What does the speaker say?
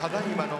ただいまの